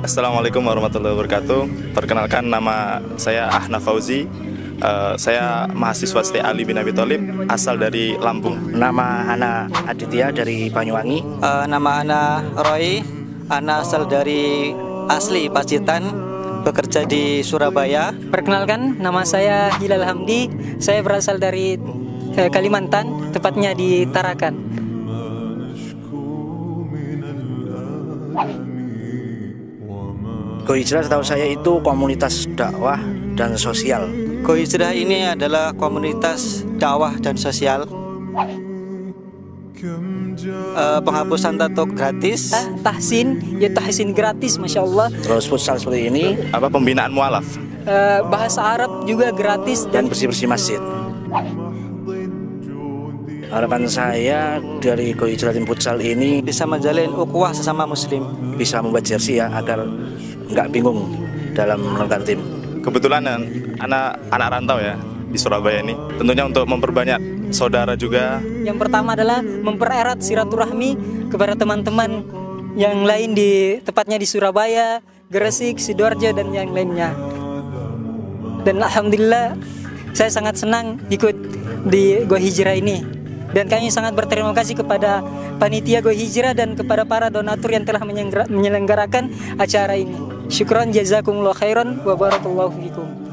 Assalamualaikum warahmatullahi wabarakatuh. Perkenalkan nama saya Ahna Fauzi. Uh, saya mahasiswa ST Ali bin Abi Thalib asal dari Lampung. Nama Ana Aditya dari Banyuwangi. Uh, nama Ana Roy. Ana asal dari asli Pacitan, bekerja di Surabaya. Perkenalkan, nama saya Hilal Hamdi. Saya berasal dari eh, Kalimantan, tepatnya di Tarakan. Go Hijrah setahu saya itu komunitas dakwah dan sosial. Go Hijrah ini adalah komunitas dakwah dan sosial. Uh, penghapusan tato gratis. Ah, tahsin, ya tahsin gratis, masya Allah. Terus futsal seperti ini. Apa pembinaan mualaf? Uh, bahasa Arab juga gratis dan bersih bersih masjid. Harapan saya dari Go Hijrah Tim Futsal ini bisa menjalin ukhuwah sesama muslim. Bisa membuat jersey ya agar nggak bingung dalam menentukan tim. Kebetulan anak anak rantau ya di Surabaya ini, tentunya untuk memperbanyak saudara juga. Yang pertama adalah mempererat silaturahmi kepada teman-teman yang lain di tepatnya di Surabaya, Gresik, sidoarjo dan yang lainnya. Dan alhamdulillah saya sangat senang ikut di Go Hijrah ini dan kami sangat berterima kasih kepada panitia Go Hijrah dan kepada para donatur yang telah menyelenggarakan acara ini. Syukran jazakumullah khairan wa barakallahu fikum.